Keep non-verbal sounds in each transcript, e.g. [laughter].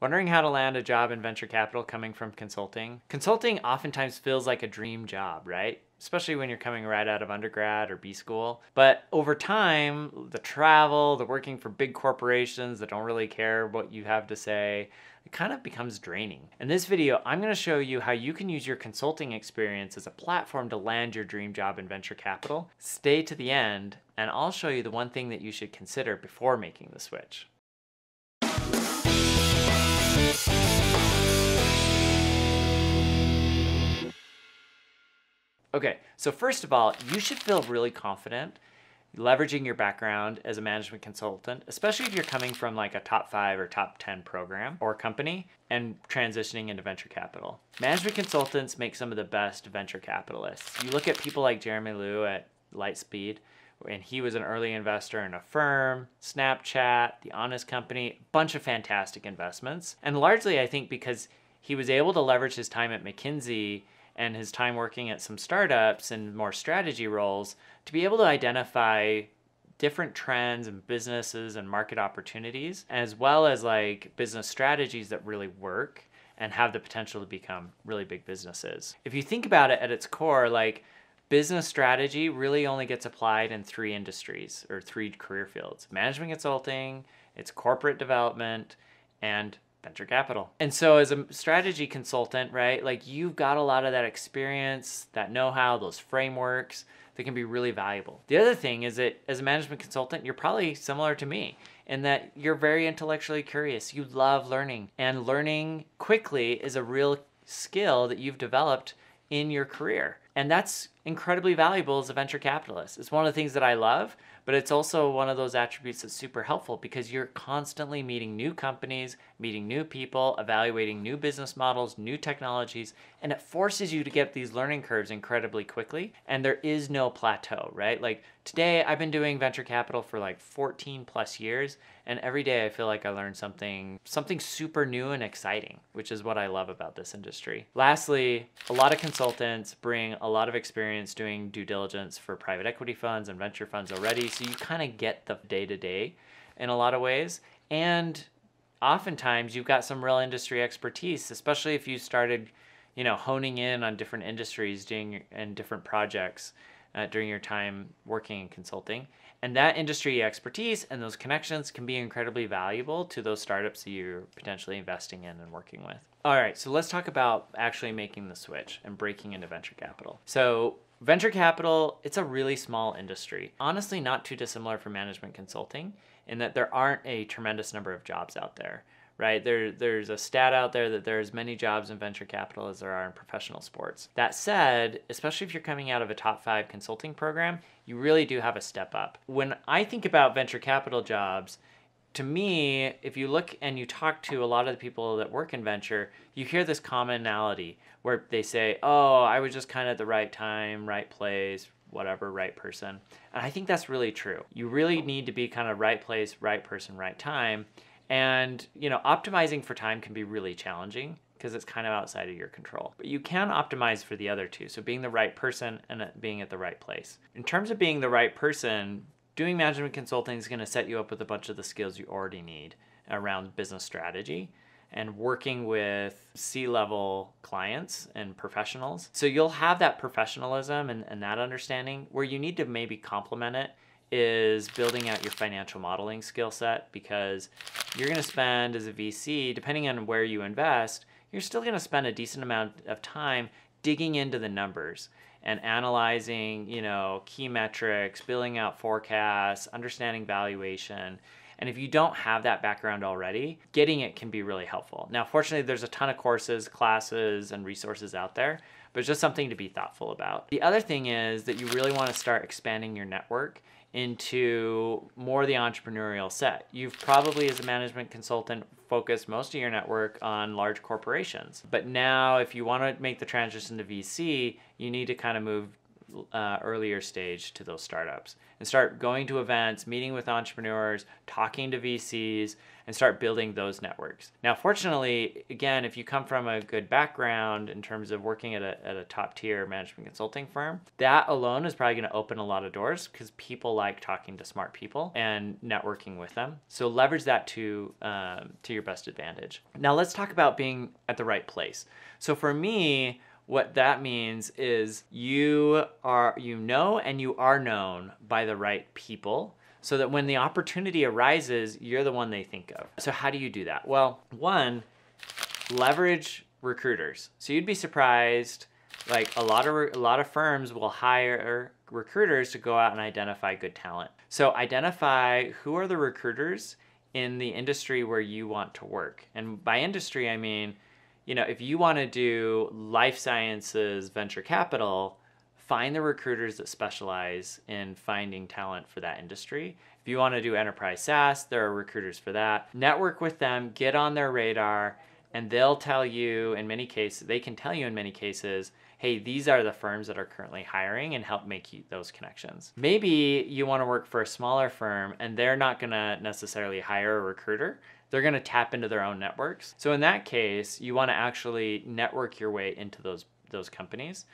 Wondering how to land a job in venture capital coming from consulting? Consulting oftentimes feels like a dream job, right? Especially when you're coming right out of undergrad or B school. But over time, the travel, the working for big corporations that don't really care what you have to say, it kind of becomes draining. In this video, I'm going to show you how you can use your consulting experience as a platform to land your dream job in venture capital. Stay to the end, and I'll show you the one thing that you should consider before making the switch. Okay, so first of all, you should feel really confident leveraging your background as a management consultant, especially if you're coming from like a top five or top 10 program or company and transitioning into venture capital. Management consultants make some of the best venture capitalists. You look at people like Jeremy Liew at Lightspeed, and he was an early investor in a firm, Snapchat, The Honest Company, bunch of fantastic investments. And largely, I think because he was able to leverage his time at McKinsey and his time working at some startups and more strategy roles to be able to identify different trends and businesses and market opportunities, as well as like business strategies that really work and have the potential to become really big businesses. If you think about it at its core, like business strategy really only gets applied in three industries or three career fields management consulting, it's corporate development, and venture capital. And so as a strategy consultant, right, like you've got a lot of that experience, that know-how, those frameworks that can be really valuable. The other thing is that as a management consultant, you're probably similar to me in that you're very intellectually curious. You love learning and learning quickly is a real skill that you've developed in your career. And that's incredibly valuable as a venture capitalist. It's one of the things that I love, but it's also one of those attributes that's super helpful because you're constantly meeting new companies, meeting new people, evaluating new business models, new technologies, and it forces you to get these learning curves incredibly quickly. And there is no plateau, right? Like today, I've been doing venture capital for like 14 plus years, and every day I feel like I learn something, something super new and exciting, which is what I love about this industry. Lastly, a lot of consultants bring a lot of experience doing due diligence for private equity funds and venture funds already, so you kind of get the day to day in a lot of ways. And oftentimes you've got some real industry expertise, especially if you started, you know, honing in on different industries doing and different projects uh, during your time working in consulting. And that industry expertise and those connections can be incredibly valuable to those startups that you're potentially investing in and working with. All right, so let's talk about actually making the switch and breaking into venture capital. So, venture capital, it's a really small industry. Honestly, not too dissimilar from management consulting in that there aren't a tremendous number of jobs out there right? There, there's a stat out there that there's as many jobs in venture capital as there are in professional sports. That said, especially if you're coming out of a top five consulting program, you really do have a step up. When I think about venture capital jobs, to me, if you look and you talk to a lot of the people that work in venture, you hear this commonality where they say, Oh, I was just kind of at the right time, right place, whatever, right person. And I think that's really true. You really need to be kind of right place, right person, right time. And, you know, optimizing for time can be really challenging because it's kind of outside of your control. But you can optimize for the other two. So being the right person and being at the right place. In terms of being the right person, doing management consulting is going to set you up with a bunch of the skills you already need around business strategy and working with C level clients and professionals. So you'll have that professionalism and, and that understanding where you need to maybe complement it is building out your financial modeling skill set because you're going to spend as a VC, depending on where you invest, you're still going to spend a decent amount of time digging into the numbers and analyzing, you know, key metrics, building out forecasts, understanding valuation. And if you don't have that background already, getting it can be really helpful. Now, fortunately, there's a ton of courses, classes, and resources out there, but it's just something to be thoughtful about. The other thing is that you really want to start expanding your network into more the entrepreneurial set. You've probably, as a management consultant, focused most of your network on large corporations. But now, if you want to make the transition to VC, you need to kind of move uh, earlier stage to those startups and start going to events, meeting with entrepreneurs, talking to VCs, and start building those networks. Now, fortunately, again, if you come from a good background in terms of working at a, at a top tier management consulting firm, that alone is probably going to open a lot of doors because people like talking to smart people and networking with them. So leverage that to um, to your best advantage. Now, let's talk about being at the right place. So for me, what that means is you are you know and you are known by the right people so that when the opportunity arises, you're the one they think of. So how do you do that? Well, one, leverage recruiters. So you'd be surprised like a lot of a lot of firms will hire recruiters to go out and identify good talent. So identify who are the recruiters in the industry where you want to work. And by industry I mean you know, if you want to do life sciences venture capital, find the recruiters that specialize in finding talent for that industry. If you want to do enterprise SaaS, there are recruiters for that. Network with them, get on their radar, and they'll tell you in many cases, they can tell you in many cases, hey, these are the firms that are currently hiring and help make you those connections. Maybe you want to work for a smaller firm and they're not going to necessarily hire a recruiter they're going to tap into their own networks. So in that case, you want to actually network your way into those those companies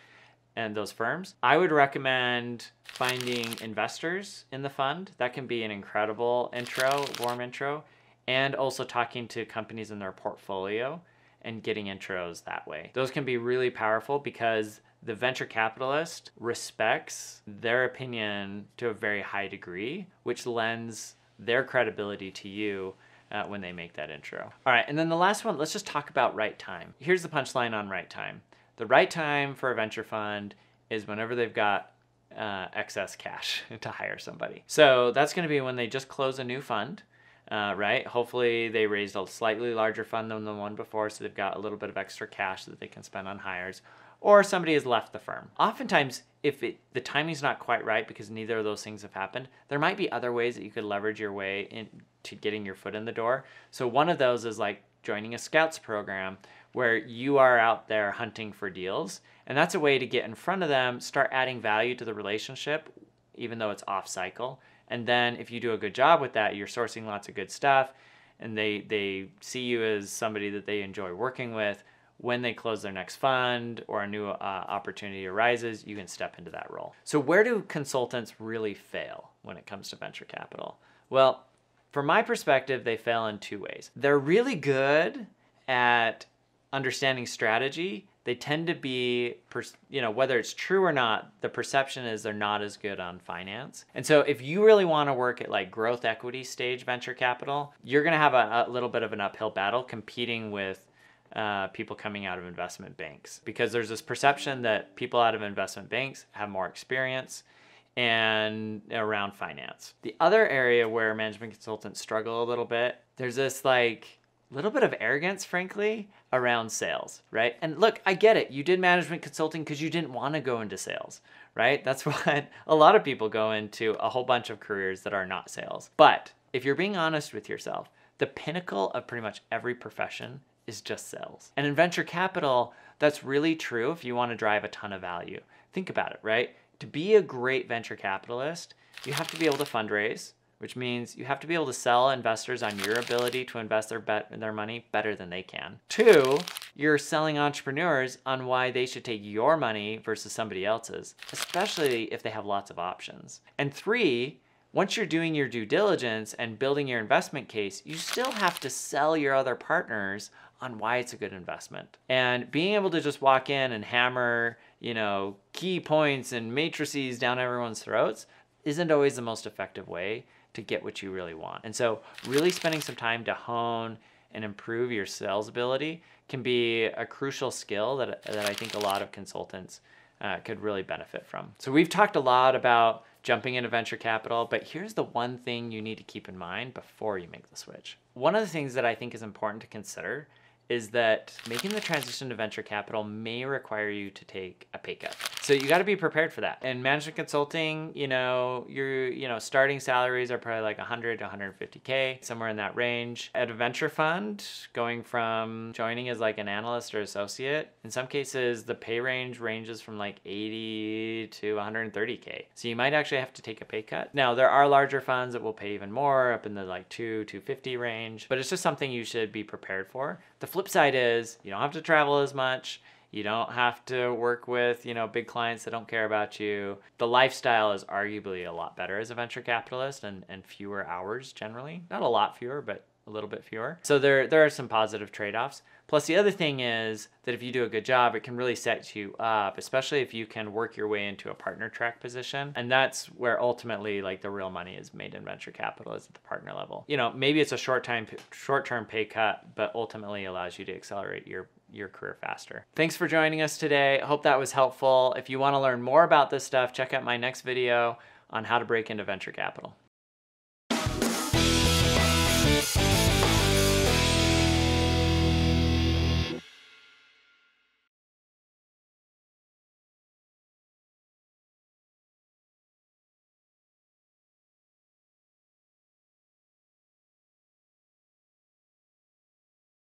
and those firms. I would recommend finding investors in the fund. That can be an incredible intro, warm intro, and also talking to companies in their portfolio and getting intros that way. Those can be really powerful because the venture capitalist respects their opinion to a very high degree, which lends their credibility to you uh, when they make that intro. All right, and then the last one, let's just talk about right time. Here's the punchline on right time. The right time for a venture fund is whenever they've got uh, excess cash [laughs] to hire somebody. So that's going to be when they just close a new fund. Uh, right? Hopefully, they raised a slightly larger fund than the one before, so they've got a little bit of extra cash that they can spend on hires or somebody has left the firm. Oftentimes, if it, the timing's not quite right because neither of those things have happened, there might be other ways that you could leverage your way into getting your foot in the door. So one of those is like joining a scouts program where you are out there hunting for deals. And that's a way to get in front of them, start adding value to the relationship, even though it's off cycle. And then if you do a good job with that, you're sourcing lots of good stuff and they, they see you as somebody that they enjoy working with when they close their next fund or a new uh, opportunity arises, you can step into that role. So, where do consultants really fail when it comes to venture capital? Well, from my perspective, they fail in two ways. They're really good at understanding strategy. They tend to be, you know, whether it's true or not, the perception is they're not as good on finance. And so, if you really want to work at like growth equity stage venture capital, you're going to have a, a little bit of an uphill battle competing with uh, people coming out of investment banks because there's this perception that people out of investment banks have more experience and around finance. The other area where management consultants struggle a little bit, there's this like little bit of arrogance, frankly, around sales, right? And look, I get it. You did management consulting because you didn't want to go into sales, right? That's [laughs] what a lot of people go into a whole bunch of careers that are not sales. But if you're being honest with yourself, the pinnacle of pretty much every profession is just sales. And in venture capital, that's really true if you want to drive a ton of value. Think about it, right? To be a great venture capitalist, you have to be able to fundraise, which means you have to be able to sell investors on your ability to invest their bet- their money better than they can. Two, you're selling entrepreneurs on why they should take your money versus somebody else's, especially if they have lots of options. And three, once you're doing your due diligence and building your investment case, you still have to sell your other partners on why it's a good investment. And being able to just walk in and hammer, you know, key points and matrices down everyone's throats isn't always the most effective way to get what you really want. And so, really spending some time to hone and improve your sales ability can be a crucial skill that, that I think a lot of consultants uh, could really benefit from. So, we've talked a lot about jumping into venture capital, but here's the one thing you need to keep in mind before you make the switch. One of the things that I think is important to consider is that making the transition to venture capital may require you to take a pay cut. So you got to be prepared for that. In management consulting, you know, your you know starting salaries are probably like 100 to 150k, somewhere in that range. At a venture fund, going from joining as like an analyst or associate, in some cases the pay range ranges from like 80 to 130k. So you might actually have to take a pay cut. Now there are larger funds that will pay even more, up in the like 2 250 range, but it's just something you should be prepared for. The flip side is you don't have to travel as much. You don't have to work with, you know, big clients that don't care about you. The lifestyle is arguably a lot better as a venture capitalist and, and fewer hours generally. Not a lot fewer, but a little bit fewer. So there there are some positive trade-offs. Plus the other thing is that if you do a good job, it can really set you up, especially if you can work your way into a partner track position. And that's where ultimately like the real money is made in venture capital is at the partner level. You know, maybe it's a short time short-term pay cut, but ultimately allows you to accelerate your your career faster. Thanks for joining us today. Hope that was helpful. If you want to learn more about this stuff, check out my next video on how to break into venture capital.